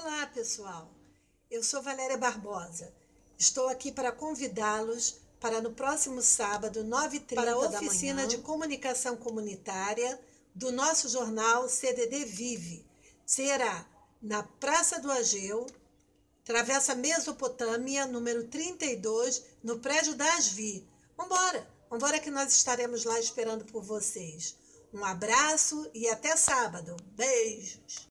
Olá, pessoal. Eu sou Valéria Barbosa. Estou aqui para convidá-los para no próximo sábado, 9h30 para a oficina de comunicação comunitária do nosso jornal CDD Vive. Será na Praça do Ageu, Travessa Mesopotâmia, número 32, no prédio da Asvi. Vambora! Vambora que nós estaremos lá esperando por vocês. Um abraço e até sábado. Beijos!